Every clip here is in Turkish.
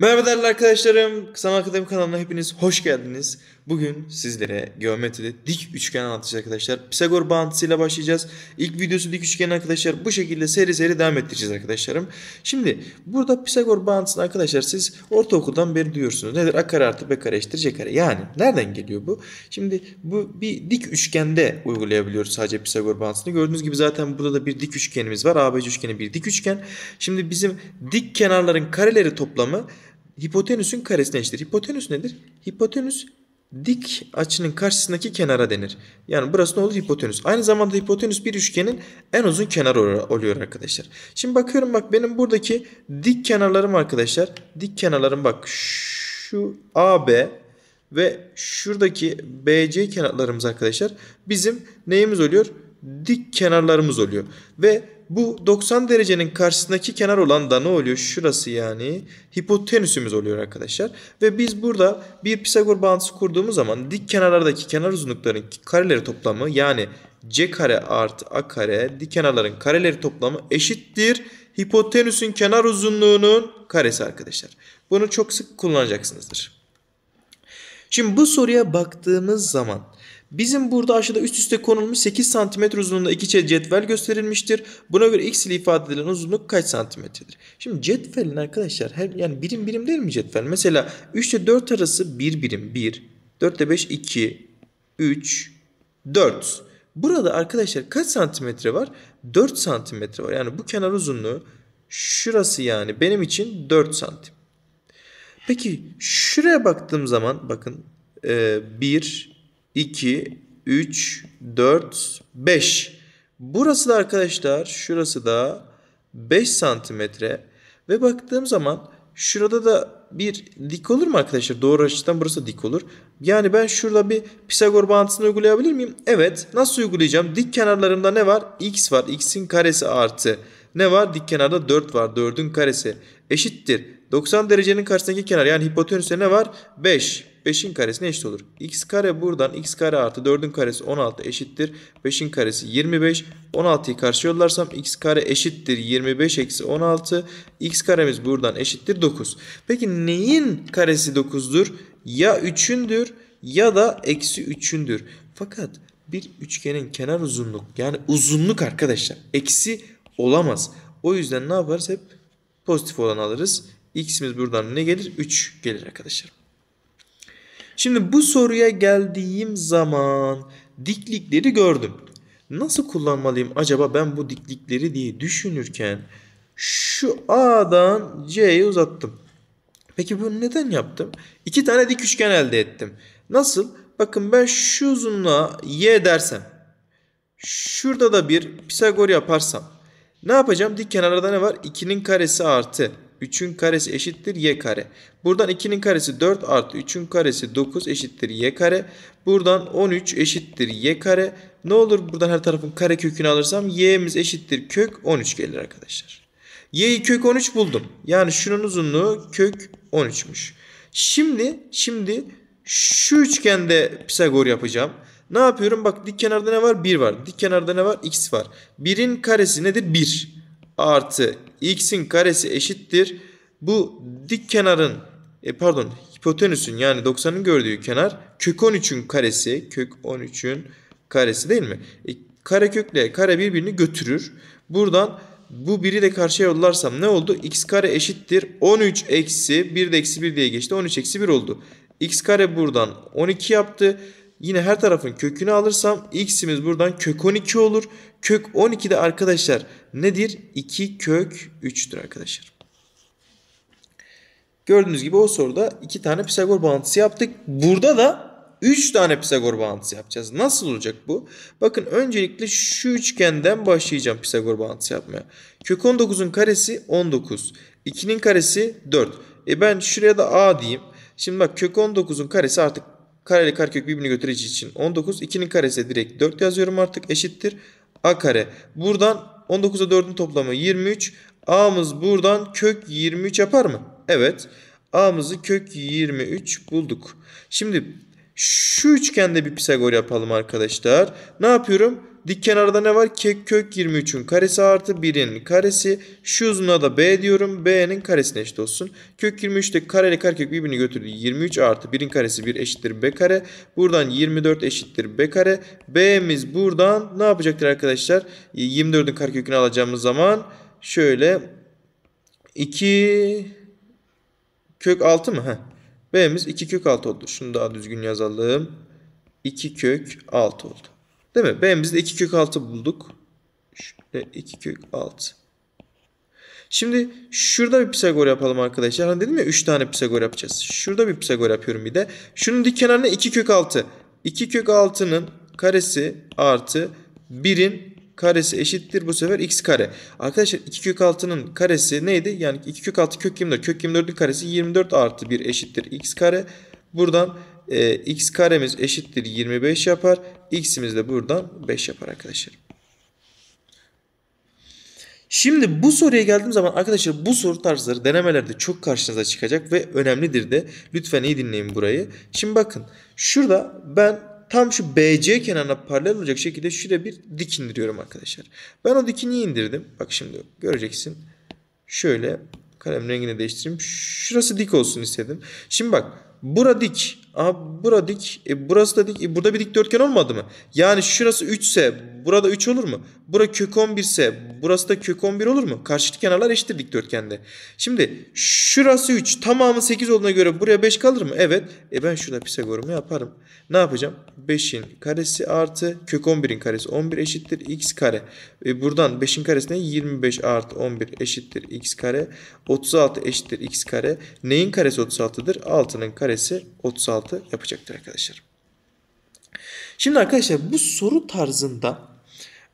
Merhaba değerli arkadaşlarım. Kısa Akademi kanalına hepiniz hoş geldiniz. Bugün sizlere geometride dik üçgen anlatacağız arkadaşlar. Pisagor bağıntısıyla başlayacağız. İlk videosu dik üçgen arkadaşlar. Bu şekilde seri seri devam ettireceğiz arkadaşlarım. Şimdi burada Pisagor bağıntısını arkadaşlar siz ortaokuldan beri duyuyorsunuz. Nedir? A kare artı B kare eşittir C kare. Yani nereden geliyor bu? Şimdi bu bir dik üçgende uygulayabiliyoruz sadece Pisagor bağıntısını. Gördüğünüz gibi zaten burada da bir dik üçgenimiz var. ABC üçgeni bir dik üçgen. Şimdi bizim dik kenarların kareleri toplamı hipotenüsün karesine eşittir. Hipotenüs nedir? Hipotenüs dik açının karşısındaki kenara denir. Yani burası ne olur? Hipotenüs. Aynı zamanda hipotenüs bir üçgenin en uzun kenarı oluyor arkadaşlar. Şimdi bakıyorum bak benim buradaki dik kenarlarım arkadaşlar. Dik kenarlarım bak şu AB ve şuradaki BC kenarlarımız arkadaşlar bizim neyimiz oluyor? Dik kenarlarımız oluyor. Ve bu 90 derecenin karşısındaki kenar olan da ne oluyor? Şurası yani hipotenüsümüz oluyor arkadaşlar. Ve biz burada bir Pisagor bağıntısı kurduğumuz zaman dik kenarlardaki kenar uzunlukların kareleri toplamı yani c kare artı a kare dik kenarların kareleri toplamı eşittir. Hipotenüsün kenar uzunluğunun karesi arkadaşlar. Bunu çok sık kullanacaksınızdır. Şimdi bu soruya baktığımız zaman Bizim burada aşağıda üst üste konulmuş 8 cm uzunluğunda iki cetvel gösterilmiştir. Buna göre x ile ifade edilen uzunluk kaç santimetredir? Şimdi cetvelin arkadaşlar her yani birim birim değil mi cetvel? Mesela 3 ile 4 arası 1 birim 1. 4 ile 5 2 3 4. Burada arkadaşlar kaç santimetre var? 4 santimetre var. Yani bu kenar uzunluğu şurası yani benim için 4 santim. Peki şuraya baktığım zaman bakın 1 2, 3, 4, 5. Burası da arkadaşlar şurası da 5 santimetre. Ve baktığım zaman şurada da bir dik olur mu arkadaşlar? Doğru açıdan burası dik olur. Yani ben şurada bir Pisagor bağıntısını uygulayabilir miyim? Evet. Nasıl uygulayacağım? Dik kenarlarında ne var? X var. X'in karesi artı. Ne var? Dik kenarda 4 var. 4'ün karesi eşittir. 90 derecenin karşısındaki kenar yani hipotenüste ne var? 5. 5'in karesine eşit olur. x kare buradan x kare artı 4'ün karesi 16 eşittir. 5'in karesi 25. 16'yı karşı yollarsam x kare eşittir 25 eksi 16. x karemiz buradan eşittir 9. Peki neyin karesi 9'dur? Ya 3'ündür ya da eksi 3'ündür. Fakat bir üçgenin kenar uzunluk yani uzunluk arkadaşlar eksi olamaz. O yüzden ne yaparız? Hep pozitif olan alırız. X'imiz buradan ne gelir? 3 gelir arkadaşlar. Şimdi bu soruya geldiğim zaman diklikleri gördüm. Nasıl kullanmalıyım acaba ben bu diklikleri diye düşünürken şu A'dan C'ye uzattım. Peki bunu neden yaptım? İki tane dik üçgen elde ettim. Nasıl? Bakın ben şu uzunluğa y dersem şurada da bir Pisagor yaparsam ne yapacağım? Dik kenarlarda ne var? 2'nin karesi artı 3'ün karesi eşittir y kare. Buradan 2'nin karesi 4 artı 3'ün karesi 9 eşittir y kare. Buradan 13 eşittir y kare. Ne olur buradan her tarafın kare kökünü alırsam y'miz eşittir kök 13 gelir arkadaşlar. y'yi kök 13 buldum. Yani şunun uzunluğu kök 13'müş. Şimdi şimdi şu üçgende Pisagor yapacağım. Ne yapıyorum? Bak dik kenarda ne var? 1 var. Dik kenarda ne var? x var. 1'in karesi nedir? 1 artı x'in karesi eşittir. Bu dik kenarın e pardon hipotenüsün yani 90'ın gördüğü kenar kök 13'ün karesi kök 13'ün karesi değil mi? E, kare kökle kare birbirini götürür. Buradan bu biri de karşıya yollarsam ne oldu? x kare eşittir 13 eksi 1 de eksi 1 diye geçti 13 eksi 1 oldu. x kare buradan 12 yaptı. Yine her tarafın kökünü alırsam x'imiz buradan kök 12 olur. Kök 12 de arkadaşlar nedir? 2 kök 3'tür arkadaşlar. Gördüğünüz gibi o soruda 2 tane Pisagor bağıntısı yaptık. Burada da 3 tane Pisagor bağıntısı yapacağız. Nasıl olacak bu? Bakın öncelikle şu üçgenden başlayacağım Pisagor bağıntısı yapmaya. Kök 19'un karesi 19. 2'nin karesi 4. E ben şuraya da a diyeyim. Şimdi bak kök 19'un karesi artık Kareli karekök birbirini götüreceği için 19. 2'nin karesi direkt 4 yazıyorum artık eşittir. A kare. Buradan 19'a 4'ün toplamı 23. A'mız buradan kök 23 yapar mı? Evet. A'mızı kök 23 bulduk. Şimdi şu üçgende bir Pisagor yapalım arkadaşlar. Ne yapıyorum? Dik kenarda ne var? Kök kök 23'ün karesi artı 1'in karesi. Şu uzunluğa da B diyorum. B'nin karesine eşit olsun. Kök 23'te kareli karekök birbirini götürdü. 23 artı 1'in karesi 1 eşittir B kare. Buradan 24 eşittir B kare. B'miz buradan ne yapacaktır arkadaşlar? 24'ün karekökünü alacağımız zaman şöyle 2 kök 6 mı? B'miz 2 kök 6 oldu. Şunu daha düzgün yazalım. 2 kök 6 oldu. Değil mi? B'miz de 2 kök 6 bulduk. Şöyle 2 kök 6. Şimdi şurada bir Pisagor yapalım arkadaşlar. Hani dedim ya 3 tane Pisagor yapacağız. Şurada bir Pisagor yapıyorum bir de. Şunun dik kenarına 2 kök 6. 2 kök 6'nın karesi artı 1'in karesi eşittir bu sefer x kare. Arkadaşlar 2 kök 6'nın karesi neydi? Yani 2 kök 6 kök 24. Kök 24'ün karesi 24 artı 1 eşittir x kare. Buradan e, x karemiz eşittir 25 yapar. x'imiz de buradan 5 yapar arkadaşlar. Şimdi bu soruya geldiğim zaman arkadaşlar bu soru tarzları denemelerde çok karşınıza çıkacak ve önemlidir de. Lütfen iyi dinleyin burayı. Şimdi bakın şurada ben tam şu BC kenarına paralel olacak şekilde şuraya bir dik indiriyorum arkadaşlar. Ben o diki niye indirdim? Bak şimdi göreceksin. Şöyle kalem rengini değiştireyim. Şurası dik olsun istedim. Şimdi bak bura dik. Aha bura dik. E, burası da dik. E, burada bir dikdörtgen olmadı mı? Yani şurası 3 ise burada 3 olur mu? Bura kök 11 ise burası da kök 11 olur mu? Karşıtı kenarlar eşittir dikdörtgende. Şimdi şurası 3 tamamı 8 olduğuna göre buraya 5 kalır mı? Evet. E ben şurada Pisagor'umu yaparım. Ne yapacağım? 5'in karesi artı kök 11'in karesi 11 eşittir x kare. E buradan 5'in karesine 25 artı 11 eşittir x kare. 36 eşittir x kare. Neyin karesi 36'dır? 6'nın karesi 36 yapacaktır arkadaşlar. Şimdi arkadaşlar bu soru tarzında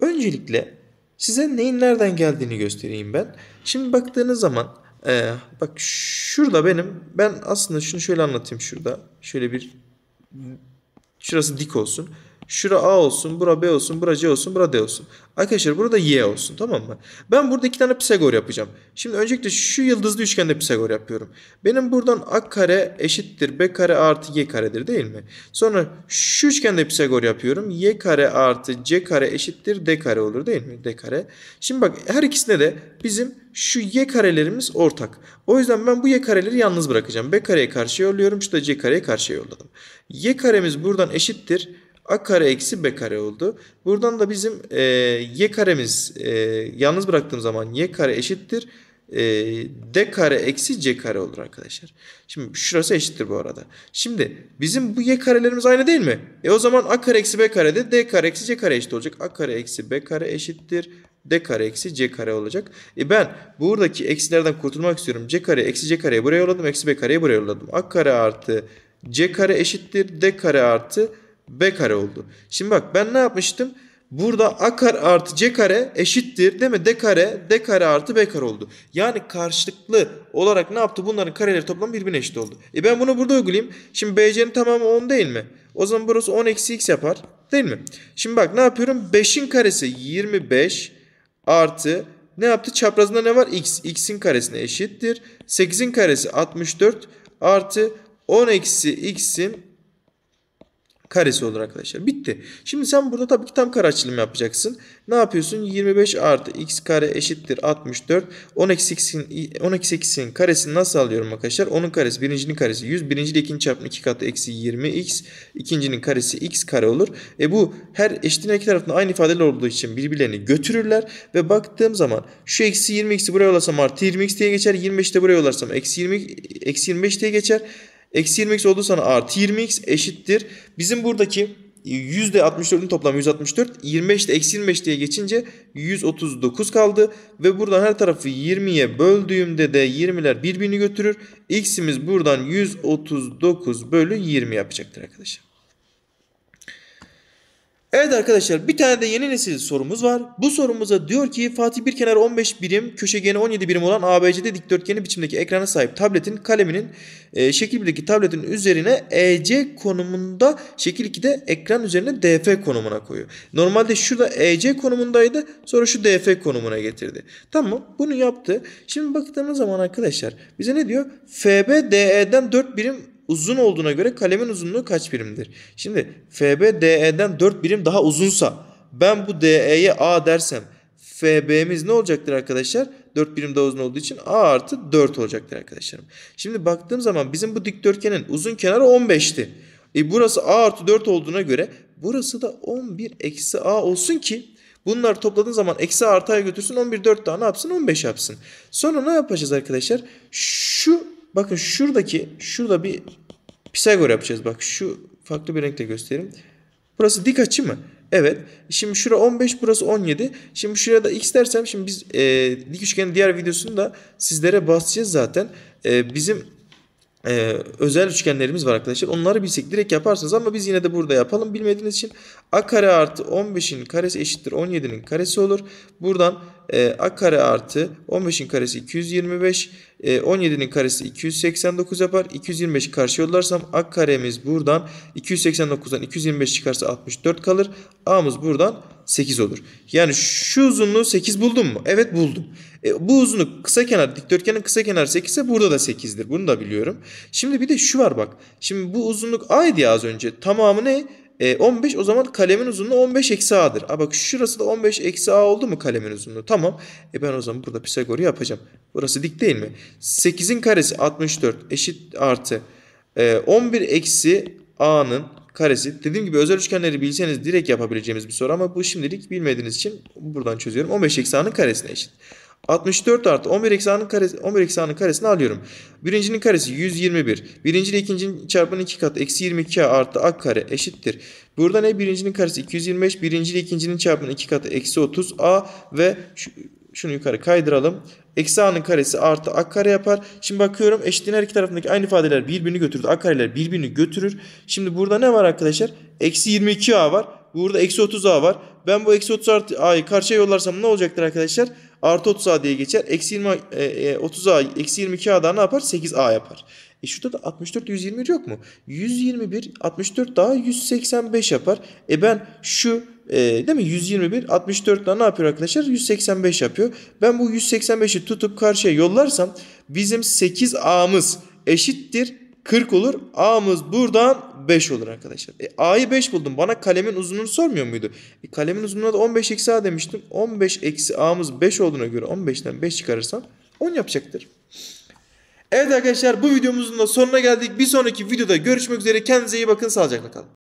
öncelikle size neyin nereden geldiğini göstereyim ben. Şimdi baktığınız zaman e, bak şurada benim ben aslında şunu şöyle anlatayım şurada. Şöyle bir şurası dik olsun. Şura A olsun, bura B olsun, bura C olsun, bura D olsun. Arkadaşlar burada Y olsun tamam mı? Ben burada iki tane Pisagor yapacağım. Şimdi öncelikle şu yıldızlı üçgende Pisagor yapıyorum. Benim buradan A kare eşittir B kare artı Y karedir değil mi? Sonra şu üçgende Pisagor yapıyorum. Y kare artı C kare eşittir D kare olur değil mi? D kare. Şimdi bak her ikisinde de bizim şu y karelerimiz ortak. O yüzden ben bu y kareleri yalnız bırakacağım. B kareye karşı yolluyorum. Şu da c kareye karşı yolladım. Y karemiz buradan eşittir a kare eksi b kare oldu. Buradan da bizim e, y karemiz e, yalnız bıraktığım zaman y kare eşittir e, d kare eksi c kare olur arkadaşlar. Şimdi şurası eşittir bu arada. Şimdi bizim bu y karelerimiz aynı değil mi? E o zaman a kare eksi b kare de d kare eksi c kare eşit olacak. a kare eksi b kare eşittir d kare eksi c kare olacak. E ben buradaki eksilerden kurtulmak istiyorum. c kare eksi c kareye buraya yolladım. Eksi b kareye buraya yolladım. a kare artı c kare eşittir d kare artı b kare oldu. Şimdi bak ben ne yapmıştım? Burada a kare artı c kare eşittir değil mi? d kare d kare artı b kare oldu. Yani karşılıklı olarak ne yaptı? Bunların kareleri toplam birbirine eşit oldu. E ben bunu burada uygulayayım. Şimdi bc'nin tamamı 10 değil mi? O zaman burası 10 eksi x yapar. Değil mi? Şimdi bak ne yapıyorum? 5'in karesi 25 artı ne yaptı? Çaprazında ne var? x. x'in karesine eşittir. 8'in karesi 64 artı 10 eksi x'in karesi olur arkadaşlar. Bitti. Şimdi sen burada tabii ki tam kare açılımı yapacaksın. Ne yapıyorsun? 25 artı x kare eşittir 64. 10 eksi x'in 10 eksi x'in karesini nasıl alıyorum arkadaşlar? 10'un karesi birincinin karesi 100. Birinci ile ikinci çarpımı 2 katı eksi 20x. İkincinin karesi x kare olur. E bu her eşitliğin iki tarafında aynı ifadeler olduğu için birbirlerini götürürler. Ve baktığım zaman şu eksi 20x'i buraya yollarsam artı 20x diye geçer. 25'i de buraya yollarsam eksi 20 eksi 25 diye geçer. Eksi 20x oldu sana artı 20x eşittir. Bizim buradaki %64'ün toplamı 164. 25 de eksi 25 diye geçince 139 kaldı. Ve buradan her tarafı 20'ye böldüğümde de 20'ler birbirini götürür. X'imiz buradan 139 bölü 20 yapacaktır arkadaşlar. Evet arkadaşlar bir tane de yeni nesil sorumuz var. Bu sorumuza diyor ki Fatih bir kenar 15 birim, köşegeni 17 birim olan ABCD dikdörtgeni biçimdeki ekrana sahip tabletin kaleminin e, şekil 1'deki tabletin üzerine EC konumunda şekil 2'de ekran üzerine DF konumuna koyuyor. Normalde şurada EC konumundaydı sonra şu DF konumuna getirdi. Tamam bunu yaptı. Şimdi baktığımız zaman arkadaşlar bize ne diyor? FB DE'den 4 birim uzun olduğuna göre kalemin uzunluğu kaç birimdir? Şimdi FB DE'den 4 birim daha uzunsa ben bu DE'ye A dersem FB'miz ne olacaktır arkadaşlar? 4 birim daha uzun olduğu için A artı 4 olacaktır arkadaşlarım. Şimdi baktığım zaman bizim bu dikdörtgenin uzun kenarı 15'ti. E burası A artı 4 olduğuna göre burası da 11 eksi A olsun ki bunlar topladığın zaman eksi artı götürsün 11 4 daha ne yapsın 15 yapsın. Sonra ne yapacağız arkadaşlar? Bakın şuradaki şurada bir Pisagor yapacağız. Bak şu farklı bir renkle göstereyim. Burası dik açı mı? Evet. Şimdi şura 15 burası 17. Şimdi şuraya da x dersem şimdi biz e, dik üçgenin diğer videosunu da sizlere basacağız zaten. E, bizim e, özel üçgenlerimiz var arkadaşlar. Onları bilsek direkt yaparsınız ama biz yine de burada yapalım. Bilmediğiniz için a kare artı 15'in karesi eşittir 17'nin karesi olur. Buradan e, a kare artı 15'in karesi 225, e, 17'nin karesi 289 yapar. 225 karşı yollarsam a karemiz buradan 289'dan 225 çıkarsa 64 kalır. a'mız buradan 8 olur. Yani şu uzunluğu 8 buldum mu? Evet buldum. E, bu uzunluk kısa kenar dikdörtgenin kısa kenar 8 ise burada da 8'dir. Bunu da biliyorum. Şimdi bir de şu var bak. Şimdi bu uzunluk a'ydı ya az önce. Tamamı ne? E, 15 o zaman kalemin uzunluğu 15 eksi a'dır. A bak şurası da 15 eksi a oldu mu kalemin uzunluğu? Tamam. E ben o zaman burada Pisagor'u yapacağım. Burası dik değil mi? 8'in karesi 64 eşit artı e, 11 eksi a'nın karesi. Dediğim gibi özel üçgenleri bilseniz direkt yapabileceğimiz bir soru ama bu şimdilik bilmediğiniz için buradan çözüyorum. 15 eksi a'nın karesine eşit. 64 artı 11 eksi a'nın karesi, 11 eksi a'nın karesini alıyorum. Birincinin karesi 121. Birinci ile ikincinin çarpımının iki katı eksi 22 artı a kare eşittir. Burada ne? Birincinin karesi 225. Birinci ile ikincinin çarpımının iki katı eksi 30 a ve şu, şunu yukarı kaydıralım. Eksi a'nın karesi artı a kare yapar. Şimdi bakıyorum eşitliğin her iki tarafındaki aynı ifadeler birbirini götürdü. A kareler birbirini götürür. Şimdi burada ne var arkadaşlar? Eksi 22 a var. Burada eksi 30 a var. Ben bu eksi 30 artı a'yı karşıya yollarsam ne olacaktır arkadaşlar? Artı 30 a diye geçer. Eksi 20, e, e, 30 a eksi 22 a daha ne yapar? 8 a yapar. E şurada da 64 121 yok mu? 121 64 daha 185 yapar. E ben şu e, değil mi 121 64 daha ne yapıyor arkadaşlar? 185 yapıyor. Ben bu 185'i tutup karşıya yollarsam bizim 8a'mız eşittir 40 olur. A'mız buradan 5 olur arkadaşlar. E, A'yı 5 buldum. Bana kalemin uzunluğunu sormuyor muydu? E, kalemin uzunluğuna da 15 eksi A demiştim. 15 eksi A'mız 5 olduğuna göre 15'ten 5 çıkarırsam 10 yapacaktır. Evet arkadaşlar bu videomuzun da sonuna geldik. Bir sonraki videoda görüşmek üzere. Kendinize iyi bakın. Sağlıcakla kalın.